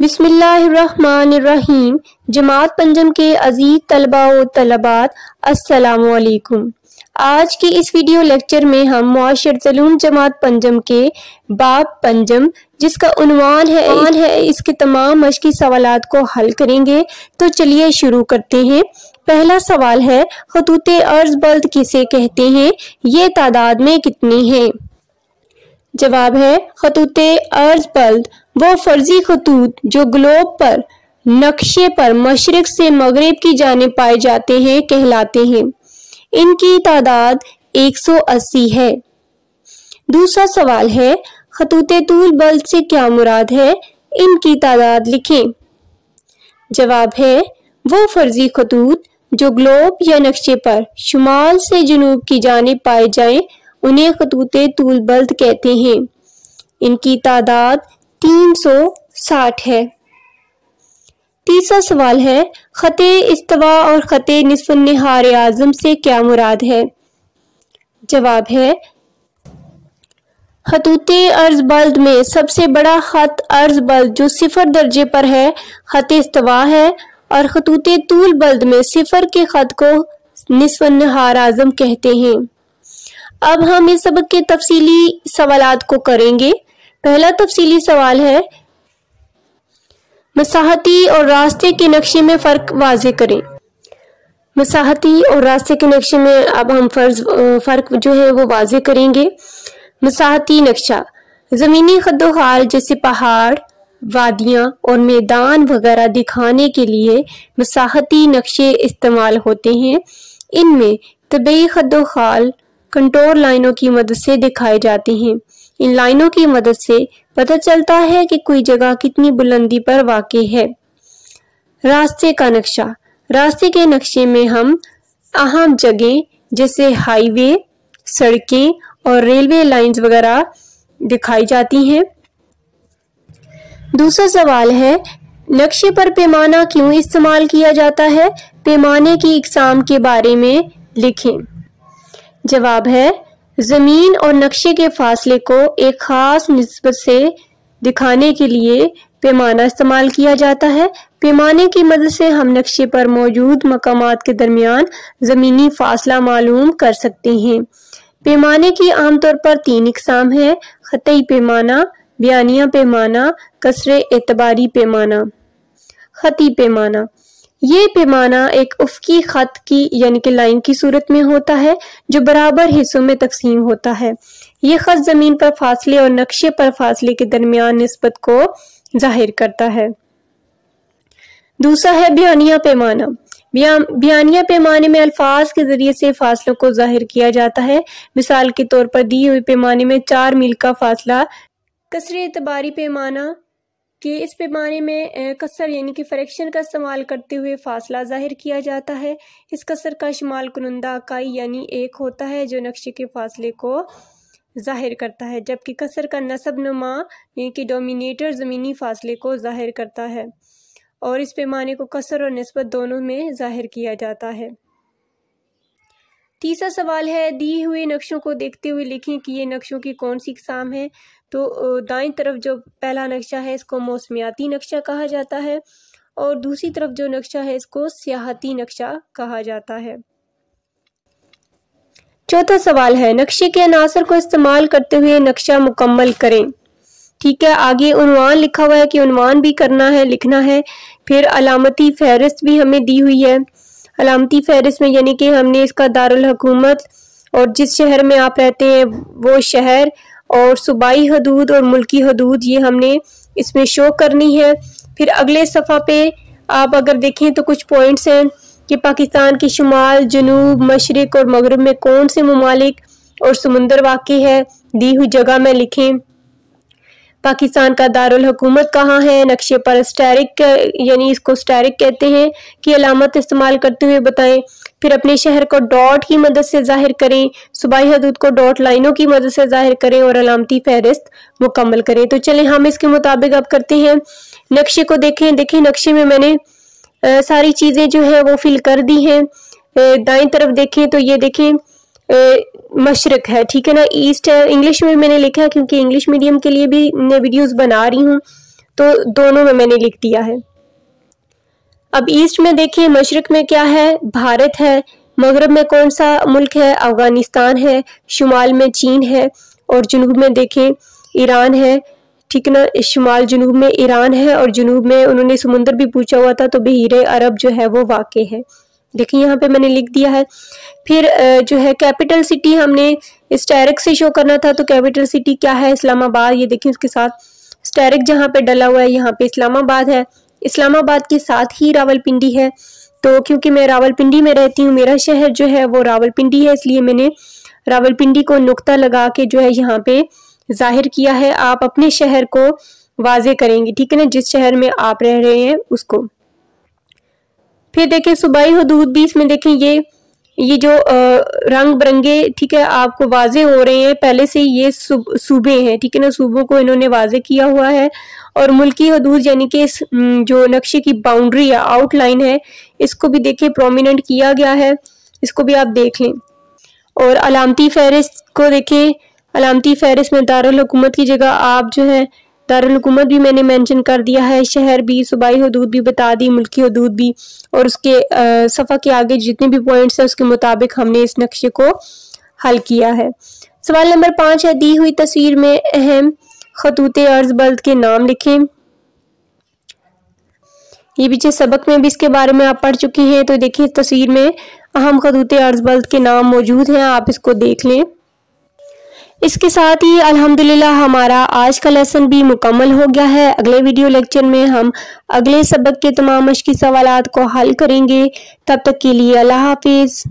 बिस्मिल्लाहिर्रहमानिर्रहीम। जमात पंजम के अज़ीज़ तलबा व तलबात, अस्सलामुअलैकुम। आज की इस वीडियो लेक्चर में हम मुआशरतलूम जमात पंजम के बाब पंजम, जिसका उनवान है उनवान है, इसके तमाम मशकी सवाल को हल करेंगे। तो चलिए शुरू करते हैं। पहला सवाल है, खतूत अर्ज़ बल्द किसे कहते हैं? ये तादाद में कितनी है? जवाब है, खतूत अर्ज़ बल्द वो फर्जी खतूत जो ग्लोब पर, नक्शे पर मशरक से मगरब की जाने पाए जाते हैं, कहलाते हैं। इनकी तादाद 180 है। दूसरा सवाल है, खतूत तूल बल्द से क्या मुराद है? इनकी तादाद लिखें। जवाब है, वो फर्जी खतूत जो ग्लोब या नक्शे पर शुमाल से जनूब की जाने पाए जाएँ, उन्हें खतूत तूल बल्द कहते हैं। इनकी तादाद तीन सौ साठ है। तीसरा सवाल है, ख़त इस्तवा और ख़त नसफ नहार आज़म से क्या मुराद है? जवाब है, खतूत अर्ज़ बल्द में सबसे बड़ा ख़त अर्ज़ बल्द जो सिफर दर्जे पर है, ख़त इस्तवा है, और खतूत तूल बल्द में सिफर के ख़त को नसफ नहार आज़म कहते हैं। अब हम इस सबक के तफसीली सवालात को करेंगे। पहला तफसीली सवाल है, मसाहती और रास्ते के नक्शे में फ़र्क वाज करें। मसाहती और रास्ते के नक्शे में अब हम फ़र्ज़ फ़र्क जो है वो वाजे करेंगे। मसाहती नक्शा, ज़मीनी खदोखाल जैसे पहाड़, वादियाँ और मैदान वगैरह दिखाने के लिए मसाहती नक्शे इस्तेमाल होते हैं। इनमें तबी खदोखाल, कंट्रोल लाइनों की मदद से दिखाए जाते हैं। इन लाइनों की मदद से पता चलता है कि कोई जगह कितनी बुलंदी पर वाक़ है। रास्ते का नक्शा। रास्ते के नक्शे में हम अहम जगह, जैसे हाईवे, सड़कें और रेलवे लाइंस वगैरह दिखाई जाती हैं। दूसरा सवाल है, नक्शे पर पैमाना क्यों इस्तेमाल किया जाता है? पैमाने की इकसाम के बारे में लिखें। जवाब है ज़मीन और नक्शे के फासले को एक ख़ास नस्बत से दिखाने के लिए पैमाना इस्तेमाल किया जाता है। पैमाने की मदद से हम नक्शे पर मौजूद मकाम के दरमियान ज़मीनी फासला मालूम कर सकते हैं। पैमाने की आमतौर पर तीन इकसाम है, ख़तई पैमाना, बयानिया पैमाना कसरे एतबारी पैमाना। ख़ती पैमाना। ये पैमाना एक उफकी खत की, यानी कि लाइन की सूरत में होता है, जो बराबर हिस्सों में तकसीम होता है। ये खत ज़मीन पर फासले और नक्शे पर फासले के दरमियान नस्बत को ज़ाहिर करता है। दूसरा है बयानिया पैमाना। बयानिया पैमाने में अल्फाज के ज़रिए से फासलों को ज़ाहिर किया जाता है। मिसाल के तौर पर दी हुई पैमाने में चार मील का फासला, कसरे एतबारी पैमाना कि इस पैमाने में कसर यानी कि फ्रैक्शन का इस्तेमाल करते हुए फासला ज़ाहिर किया जाता है। इस कसर का शुमाल कुनंदा इकाई यानी एक होता है जो नक्शे के फासले को ज़ाहिर करता है, जबकि कसर का नसब नुमा यानी कि डोमिनेटर ज़मीनी फासले को ज़ाहिर करता है और इस पैमाने को कसर और नस्बत दोनों में ज़ाहिर किया जाता है। तीसरा सवाल है, दिए हुए नक्शों को देखते हुए लिखें कि ये नक्शों की कौन सी इकसाम है। तो दाई तरफ़ जो पहला नक्शा है, इसको मौसमियाती नक्शा कहा जाता है और दूसरी तरफ़ जो नक्शा है, इसको सियाहती नक्शा कहा जाता है। चौथा सवाल है, नक्शे के अनासर को इस्तेमाल करते हुए नक्शा मुकम्मल करें। ठीक है, आगे उनवान लिखा हुआ है कि उनवान भी करना है, लिखना है, फिर अलामती फहरिस्त भी हमें दी हुई है। अलामती फहरिस्त में, यानी कि हमने इसका दारुल हुकूमत और जिस शहर में आप रहते हैं, वो शहर और सूबाई हदूद और मुल्की हदूद, ये हमने इसमें शो करनी है। फिर अगले सफ़ा पे आप अगर देखें तो कुछ पॉइंट्स हैं कि पाकिस्तान के शुमाल, जनूब, मशरक और मगरब में कौन से ममालिक और समुंदर वाक़ है, दी हुई जगह में लिखें। पाकिस्तान का दारुल हुकूमत कहाँ है? नक्शे पर स्टैरिक यानी इसको स्टैरिक कहते हैं। कि अलामत इस्तेमाल करते हुए बताएँ। फिर अपने शहर को डॉट की मदद से ज़ाहिर करें। सुबाई हदूद को डॉट लाइनों की मदद से ज़ाहिर करें और अलामती फहरिस्त मुकम्मल करें। तो चलें हम इसके मुताबिक अब करते हैं। नक्शे को देखें। देखें नक्शे में मैंने आ, सारी चीज़ें जो है वो फिल कर दी हैं। दाएँ तरफ़ देखें तो ये देखें मशरक है, ठीक है ना? ईस्ट है इंग्लिश में मैंने लिखा है क्योंकि इंग्लिश मीडियम के लिए भी मैं वीडियोस बना रही हूँ तो दोनों में मैंने लिख दिया है। अब ईस्ट में देखिए, मशरक में क्या है? भारत है, मगरब में कौन सा मुल्क है? अफ़गानिस्तान है, शुमाल में चीन है, और जुनूब में देखें ईरान है, ठीक ना? शुमाल, जुनूब में ईरान है, और जुनूब में उन्होंने समुंदर भी पूछा हुआ था तो बहीर अरब जो है वो वाक़ है। देखिए यहाँ पे मैंने लिख दिया है। फिर जो है कैपिटल सिटी हमने स्टैरिक से शो करना था तो कैपिटल सिटी क्या है? इस्लामाबाद, ये देखिए उसके साथ। स्टैरिक जहाँ पे डला हुआ है, यहाँ पे इस्लामाबाद है। इस्लामाबाद के साथ ही रावलपिंडी है। तो क्योंकि मैं रावलपिंडी में रहती हूँ, मेरा शहर जो है वो रावलपिंडी है, इसलिए मैंने रावलपिंडी को नुक्ता लगा के जो है यहाँ पे ज़ाहिर किया है। आप अपने शहर को वाजे करेंगे, ठीक है ना? जिस शहर में आप रह रहे हैं, उसको। फिर देखें सूबाई हदूद भी इसमें देखें ये ये जो रंग बिरंगे, ठीक है, आपको वाजे हो रहे हैं। पहले से ये सूबे हैं, ठीक है ना, सूबों को इन्होंने वाजे किया हुआ है। और मुल्की हदूद यानी कि जो नक्शे की बाउंड्री या आउटलाइन है, इसको भी देखें प्रोमिनेंट किया गया है। इसको भी आप देख लें। और अलामती फहरिस्त को देखें। अलामती फहरिस्त में दारुल हुकूमत की जगह आप जो है दारकूमत भी मैंने मेंशन कर दिया है। शहर भी, सूबाई हदूद भी, बता दी, मुल्की हदूद भी और उसके सफ़ा के आगे जितने भी पॉइंट्स हैं, उसके मुताबिक हमने इस नक्शे को हल किया है। सवाल नंबर पाँच है, दी हुई तस्वीर में अहम खतूत अर्ज़ बल्द के नाम लिखें। ये पीछे सबक में भी इसके बारे में आप पढ़ चुके हैं तो देखिए, तस्वीर में अहम खतूत अर्ज़ बल्द के नाम मौजूद हैं, आप इसको देख लें। इसके साथ ही अल्हम्दुलिल्लाह हमारा आज का लेसन भी मुकम्मल हो गया है। अगले वीडियो लेक्चर में हम अगले सबक के तमाम मुश्किल सवाल को हल करेंगे। तब तक के लिए अल्लाह हाफिज़।